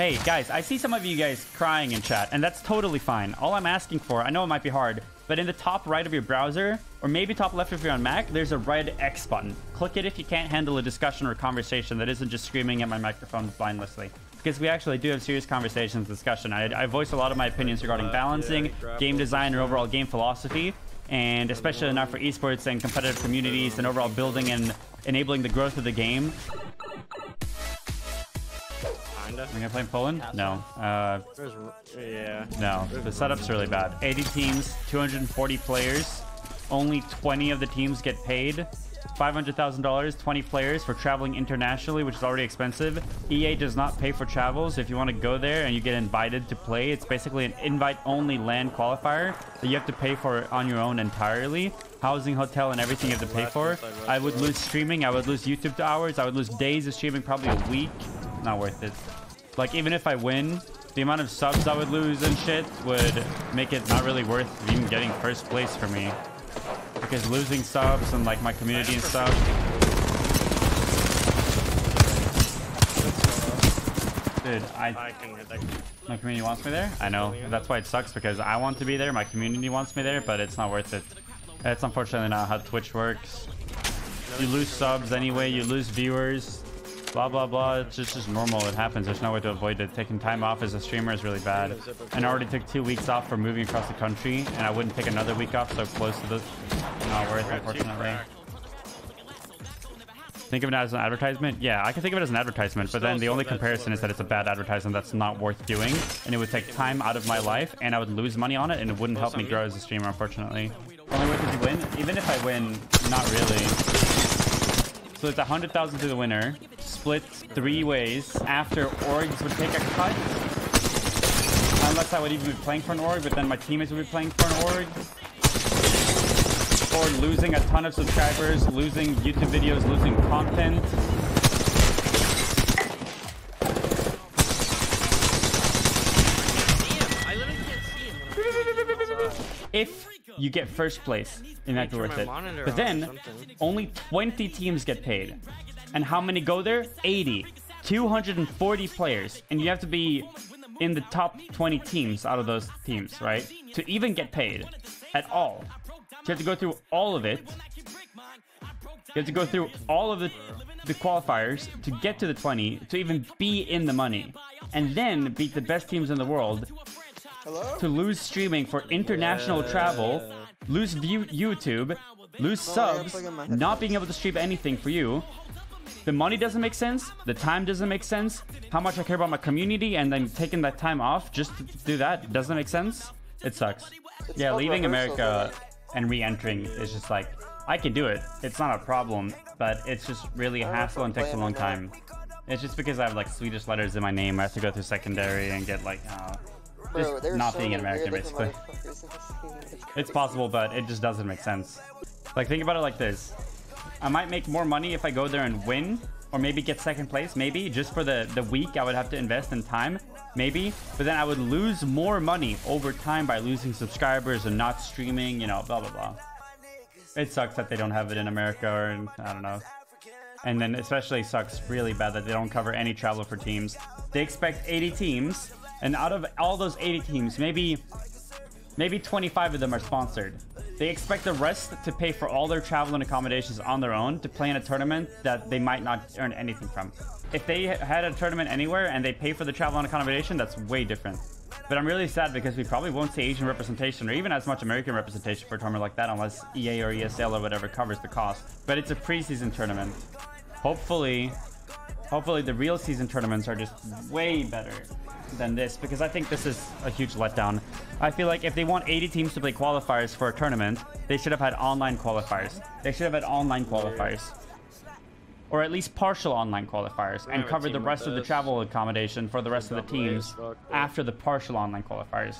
Hey, guys, I see some of you guys crying in chat, and that's totally fine. All I'm asking for, I know it might be hard, but in the top right of your browser, or maybe top left if you're on Mac, there's a red X button. Click it if you can't handle a discussion or conversation that isn't just screaming at my microphone mindlessly. Because we actually do have serious conversations, discussion. I, I voice a lot of my opinions regarding balancing, game design, and overall game philosophy, and especially enough for esports and competitive communities and overall building and enabling the growth of the game. We gonna play in Poland? No. Uh, yeah. no. The setup's really bad. 80 teams, 240 players. Only 20 of the teams get paid. $500,000, 20 players for traveling internationally, which is already expensive. EA does not pay for travels. If you want to go there and you get invited to play, it's basically an invite-only land qualifier that you have to pay for on your own entirely. Housing, hotel, and everything you have to pay for. I would lose streaming. I would lose YouTube hours. I would lose days of streaming, probably a week. Not worth it. Like, even if I win, the amount of subs I would lose and shit would make it not really worth even getting first place for me. Because losing subs and like my community and stuff. Dude, I I can hit that. my community wants me there. I know. That's why it sucks because I want to be there. My community wants me there, but it's not worth it. It's unfortunately not how Twitch works. You lose subs anyway. You lose viewers. Blah blah blah. It's just, just normal. It happens. There's no way to avoid it. Taking time off as a streamer is really bad. And I already took two weeks off for moving across the country, and I wouldn't take another week off so close to this. Not worth, unfortunately. Think of it as an advertisement? Yeah, I can think of it as an advertisement, but then the only comparison is that it's a bad advertisement that's not worth doing, and it would take time out of my life, and I would lose money on it, and it wouldn't help me grow as a streamer, unfortunately. Only way to win? Even if I win, not really. So it's 100,000 to the winner, split three ways. After orgs would take a cut, unless I would even be playing for an org, but then my teammates would be playing for an org or losing a ton of subscribers, losing YouTube videos, losing content. If you get first place, might be worth it. But then, only 20 teams get paid. And how many go there? 80. 240 players. And you have to be in the top 20 teams out of those teams, right? To even get paid at all. You have to go through all of it. You have to go through all of the the qualifiers to get to the 20 to even be in the money, and then beat the best teams in the world Hello? to lose streaming for international travel, lose view YouTube, lose Oh, subs, plug in my not being able to stream anything for you. The money doesn't make sense. The time doesn't make sense. How much I care about my community and then taking that time off just to do that doesn't make sense. It sucks. yeah, leaving America and re-entering is just like I can do it. It's not a problem, but it's just really a I don't know if hassle and takes a long time. It's just because I have like Swedish letters in my name. I have to go through secondary and get like uh, Bro, just not so being an American, basically. motherfuckers in this game. It's possible, but it just doesn't make sense. Like, think about it like this. I might make more money if I go there and win, or maybe get second place, maybe. Just for the, the week, I would have to invest in time, maybe. But then I would lose more money over time by losing subscribers and not streaming, you know, blah, blah, blah. It sucks that they don't have it in America, or in, I don't know. And then especially sucks really bad that they don't cover any travel for teams. They expect 80 teams, and out of all those 80 teams, maybe maybe 25 of them are sponsored. They expect the rest to pay for all their travel and accommodations on their own to play in a tournament that they might not earn anything from. If they had a tournament anywhere and they pay for the travel and accommodation, that's way different. But I'm really sad because we probably won't see Asian representation or even as much American representation for a tournament like that unless EA or ESL or whatever covers the cost. But it's a preseason tournament. Hopefully, hopefully the real season tournaments are just way better than this because I think this is a huge letdown. I feel like if they want 80 teams to play qualifiers for a tournament, they should have had online qualifiers. They should have had online qualifiers. Or at least partial online qualifiers and cover the rest of the travel accommodation for the rest of the teams after the partial online qualifiers.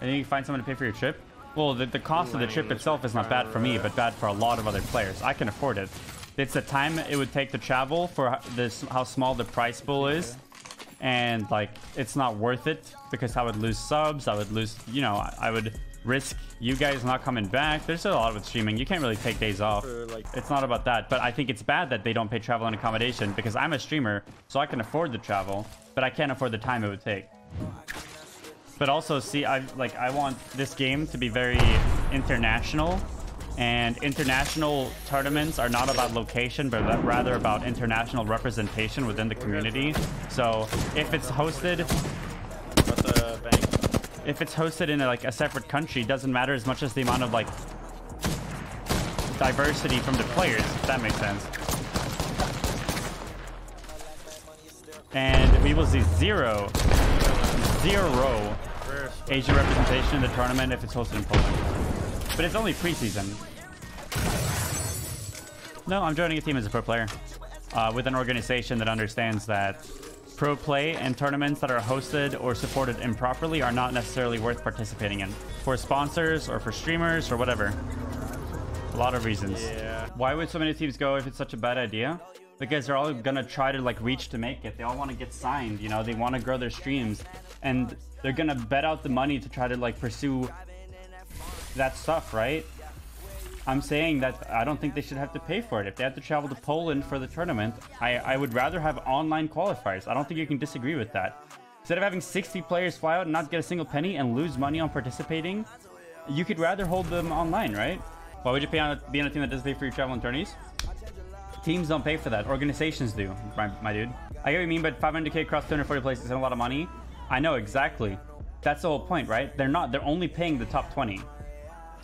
And then you find someone to pay for your trip. Well, the, the cost of the trip itself is not bad for me, but bad for a lot of other players. I can afford it. It's the time it would take to travel for this how small the prize pool is, and like it's not worth it because I would lose subs. I would lose, you know, I- would risk you guys not coming back. There's a lot with streaming. You can't really take days off. It's not about that. But I think it's bad that they don't pay travel and accommodation because I'm a streamer, so I can afford the travel, but I can't afford the time it would take. But also, see, I like I want this game to be very international, and international tournaments are not about location, but rather about international representation within the community. So if it's hosted if it's hosted in like a separate country, doesn't matter as much as the amount of like diversity from the players. If that makes sense. And we will see zero, zero Asian representation in the tournament if it's hosted in Poland. But it's only preseason. No, I'm joining a team as a pro player uh, with an organization that understands that pro play and tournaments that are hosted or supported improperly are not necessarily worth participating in for sponsors or for streamers or whatever. A lot of reasons. Yeah. Why would so many teams go if it's such a bad idea? Because they're all gonna try to like reach to make it. They all want to get signed, you know. They want to grow their streams, and they're gonna bet out the money to try to like pursue that stuff, right? I'm saying that I don't think they should have to pay for it. If they have to travel to Poland for the tournament, I, I would rather have online qualifiers. I don't think you can disagree with that. Instead of having 60 players fly out and not get a single penny and lose money on participating, you could rather hold them online, right? Why would you pay on be on a team that doesn't pay for your travel and tourneys? Teams don't pay for that. Organizations do, my, my dude. I get what you mean, but 500k across 240 places isn't a lot of money. I know exactly. That's the whole point, right? They're not. They're only paying the top 20.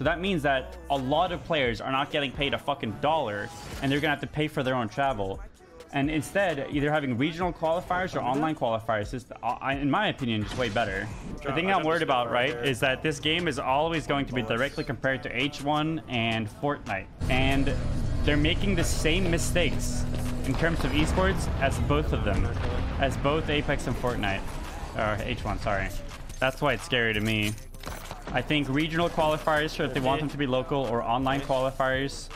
So that means that a lot of players are not getting paid a fucking dollar, and they're gonna have to pay for their own travel. And instead, either having regional qualifiers or online qualifiers is, uh, in my opinion, just way better. The thing I'm worried about, right is that this game is always going to be directly compared to H1 and Fortnite. And they're making the same mistakes in terms of esports as both of them, as both Apex and Fortnite. Or H1, sorry. That's why it's scary to me. I think regional qualifiers, if they want them to be local, or online qualifiers,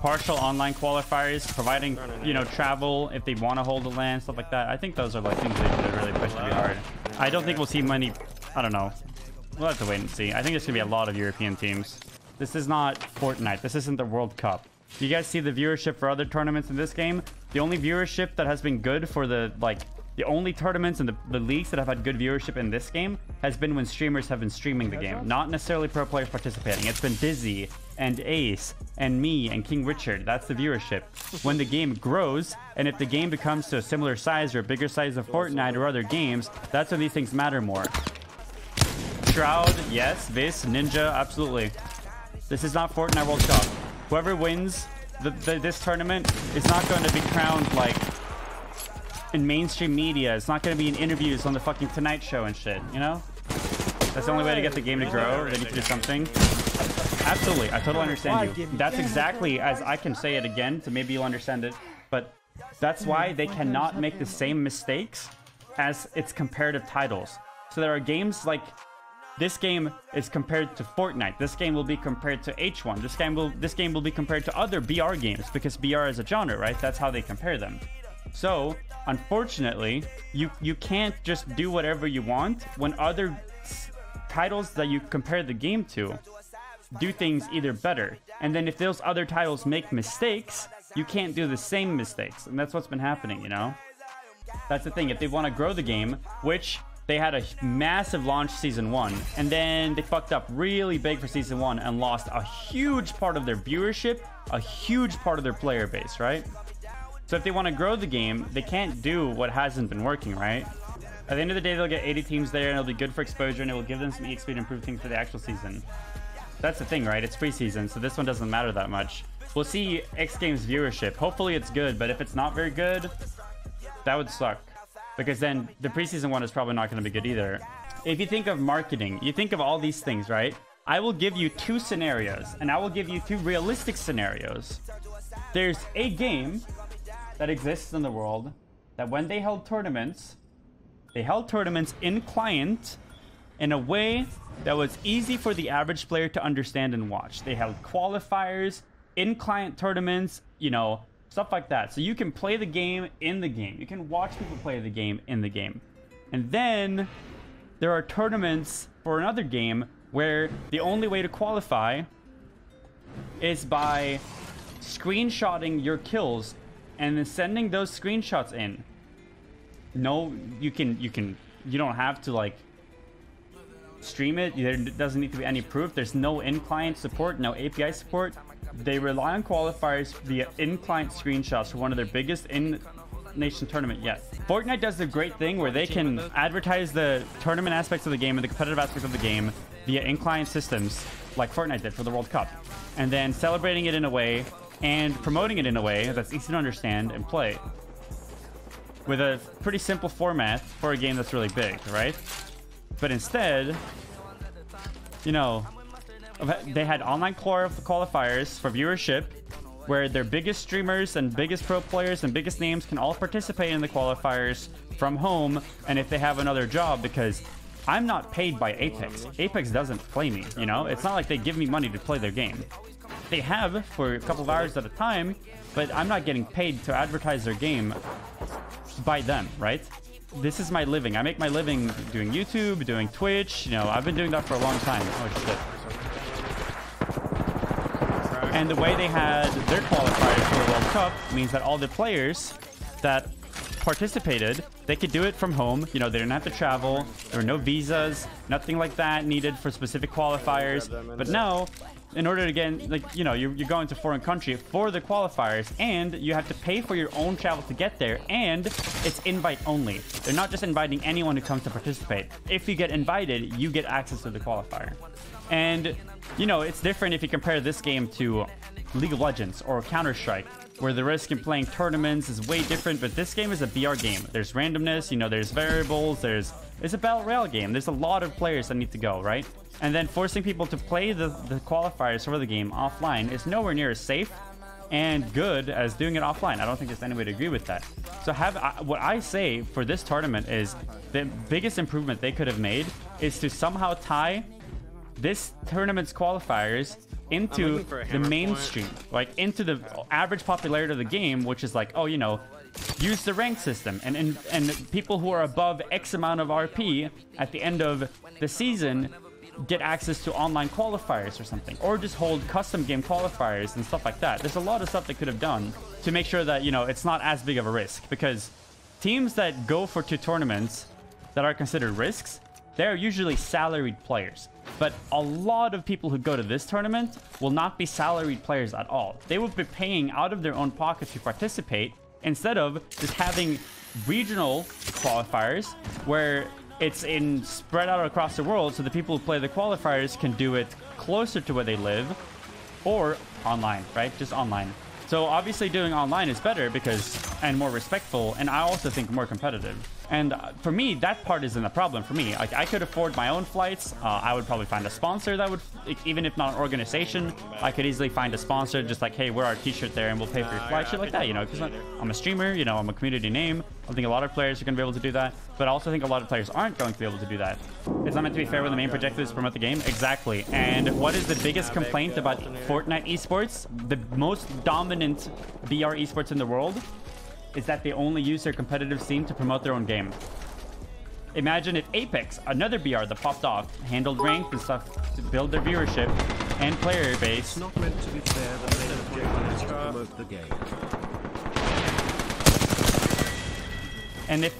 partial online qualifiers, providing you know travel if they want to hold the land, stuff like that. I think those are like things they should really push to be hard. I don't think we'll see many. I don't know. We'll have to wait and see. I think there's gonna be a lot of European teams. This is not Fortnite. This isn't the World Cup. Do you guys see the viewership for other tournaments in this game? The only viewership that has been good for the like the only tournaments and the, the leagues that have had good viewership in this game has been when streamers have been streaming the game, not necessarily pro players participating. It's been Dizzy and Ace and me and King Richard. That's the viewership. When the game grows, and if the game becomes to a similar size or a bigger size of Fortnite or other games, that's when these things matter more. Shroud, yes. Vis, Ninja, absolutely. This is not Fortnite World Cup. Whoever wins the, the, this tournament is not going to be crowned like in mainstream media. It's not going to be in interviews on the fucking Tonight Show and shit. You know? That's the only way to get the game to grow. They need to do something. Absolutely, I totally understand you. That's exactly as I can say it again, so maybe you'll understand it. But that's why they cannot make the same mistakes as its comparative titles. So there are games like this game is compared to Fortnite. This game will be compared to H1. This game will this game will be compared to other BR games because BR is a genre, right? That's how they compare them. So, unfortunately, you you can't just do whatever you want when other titles that you compare the game to do things either better. And then if those other titles make mistakes, you can't do the same mistakes. And that's what's been happening, you know? That's the thing. If they want to grow the game, which they had a massive launch season one, and then they fucked up really big for season one and lost a huge part of their viewership, a huge part of their player base, right? So if they want to grow the game, they can't do what hasn't been working, right? At the end of the day, they'll get 80 teams there, and it'll be good for exposure, and it will give them some EXP to improve things for the actual season. That's the thing, right? It's preseason, so this one doesn't matter that much. We'll see X Games viewership. Hopefully it's good, but if it's not very good, that would suck. Because then the preseason one is probably not going to be good either. If you think of marketing, you think of all these things, right? I will give you two scenarios, and I will give you two realistic scenarios. There's a game that exists in the world that when they held tournaments, they held tournaments in client in a way that was easy for the average player to understand and watch. They held qualifiers, in client tournaments, you know, stuff like that. So you can play the game in the game. You can watch people play the game in the game. And then there are tournaments for another game where the only way to qualify is by screenshotting your kills and then sending those screenshots in. No, you can you can you don't have to like stream it. There doesn't need to be any proof. There's no in-client support, no API support. They rely on qualifiers via in-client screenshots for one of their biggest in nation tournament yet. Fortnite does the great thing where they can advertise the tournament aspects of the game and the competitive aspects of the game via in-client systems like Fortnite did for the World Cup. And then celebrating it in a way and promoting it in a way that's easy to understand and play. With a pretty simple format for a game that's really big, right? But instead, you know, they had online qualifiers for viewership where their biggest streamers and biggest pro players and biggest names can all participate in the qualifiers from home and if they have another job because I'm not paid by Apex. Apex doesn't play me, you know? It's not like they give me money to play their game. They have for a couple of hours at a time, but I'm not getting paid to advertise their game by them, right? This is my living. I make my living doing YouTube, doing Twitch. You know, I've been doing that for a long time. Oh, shit. And the way they had their qualifiers for the World Cup means that all the players that participated, they could do it from home. You know, they didn't have to travel. There were no visas, nothing like that needed for specific qualifiers. But now, in order to get, in, like, you know, you're, you're going to foreign country for the qualifiers, and you have to pay for your own travel to get there, and it's invite only. They're not just inviting anyone who comes to participate. If you get invited, you get access to the qualifier. And, you know, it's different if you compare this game to League of Legends or Counter-Strike, where the risk in playing tournaments is way different, but this game is a BR game. There's randomness, you know, there's variables, there's... It's a battle royale game. There's a lot of players that need to go, right? And then forcing people to play the, the qualifiers for the game offline is nowhere near as safe and good as doing it offline. I don't think there's any way to agree with that. So have I, what I say for this tournament is the biggest improvement they could have made is to somehow tie this tournament's qualifiers into the mainstream, point. like into the average popularity of the game, which is like, oh, you know, use the rank system, and and and people who are above X amount of RP at the end of the season get access to online qualifiers or something, or just hold custom game qualifiers and stuff like that. There's a lot of stuff they could have done to make sure that you know it's not as big of a risk because teams that go for two tournaments that are considered risks they're usually salaried players. But a lot of people who go to this tournament will not be salaried players at all. They will be paying out of their own pockets to participate instead of just having regional qualifiers where it's in spread out across the world so the people who play the qualifiers can do it closer to where they live or online, right? Just online. So obviously doing online is better because and more respectful and I also think more competitive. And uh, for me, that part isn't a problem for me. Like I could afford my own flights. Uh, I would probably find a sponsor that would, even if not an organization, I could easily find a sponsor just like, hey, wear our t-shirt there and we'll pay for your flight, shit like that, you know, because I'm a streamer, you know, I'm a community name. I think a lot of players are going to be able to do that, but I also think a lot of players aren't going to be able to do that. It's not meant to be fair when the main projective is to promote the game. Exactly. And what is the biggest complaint about Fortnite esports? The most dominant BR esports in the world is that they only use their competitive scene to promote their own game. Imagine if Apex, another BR that popped off, handled ranked and stuff to build their viewership and player base. It's not meant to be fair that they to promote the game. And if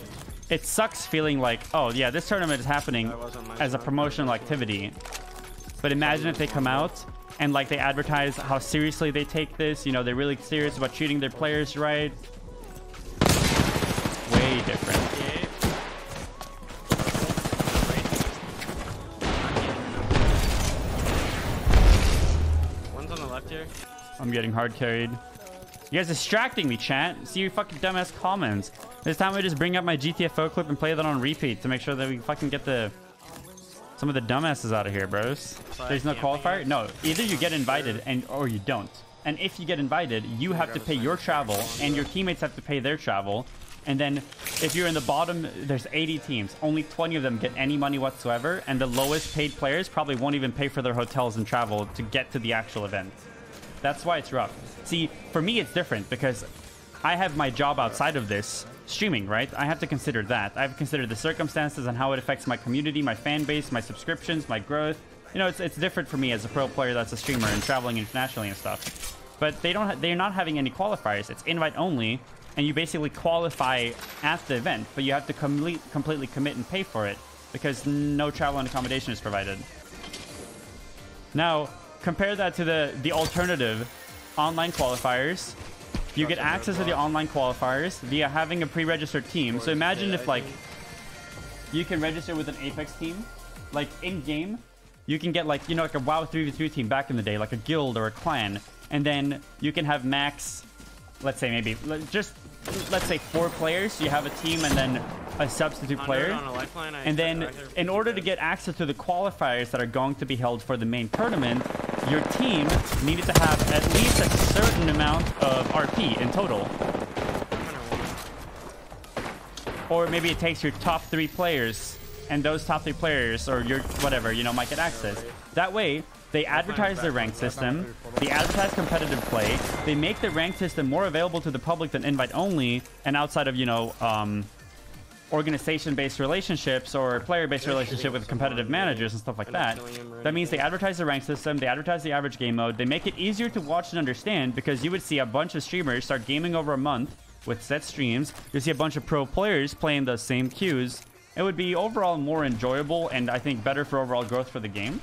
it sucks feeling like, oh yeah, this tournament is happening as a promotional activity. But imagine if they come out and like they advertise how seriously they take this. You know, they're really serious about treating their players right different. One's on the left here. I'm getting hard carried. You guys distracting me, chat. See your fucking dumbass comments. This time I just bring up my GTFO clip and play that on repeat to make sure that we fucking get the some of the dumbasses out of here, bros. There's no qualifier? No. Either you get invited and or you don't. And if you get invited, you have to pay your travel and your teammates have to pay their travel. And then if you're in the bottom, there's 80 teams. Only 20 of them get any money whatsoever. And the lowest paid players probably won't even pay for their hotels and travel to get to the actual event. That's why it's rough. See, for me, it's different because I have my job outside of this, streaming, right? I have to consider that. I have to consider the circumstances and how it affects my community, my fan base, my subscriptions, my growth, you know, it's it's different for me as a pro player that's a streamer and traveling internationally and stuff. But they don't. They're not having any qualifiers. It's invite only, and you basically qualify at the event, but you have to complete completely commit and pay for it because no travel and accommodation is provided. Now, compare that to the the alternative online qualifiers. You get access to the online qualifiers via having a pre-registered team. So imagine if like you can register with an Apex team, like in game, you can get like you know like a WoW 3v3 team back in the day, like a guild or a clan, and then you can have max, let's say maybe just let's say four players. You have a team and then a substitute player. On a lifeline, I And then, in order to get access to the qualifiers that are going to be held for the main tournament, your team needed to have at least a certain amount of RP in total. Or maybe it takes your top three players, and those top three players, or your whatever, you know, might get access. That way, they advertise their rank system, they advertise competitive play, they make the rank system more available to the public than invite only, and outside of, you know, um, organization-based relationships or player-based relationship with competitive managers and stuff like that. That means they advertise the rank system, they advertise the average game mode, they make it easier to watch and understand because you would see a bunch of streamers start gaming over a month with set streams. You see a bunch of pro players playing the same queues. It would be overall more enjoyable and I think better for overall growth for the game.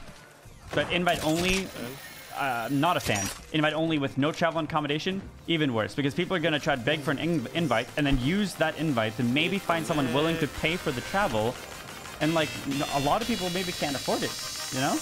But invite only, uh, not a fan. Invite only with no travel and accommodation, even worse. Because people are going to try to beg for an in- invite and then use that invite to maybe find someone willing to pay for the travel. And like, a lot of people maybe can't afford it, you know?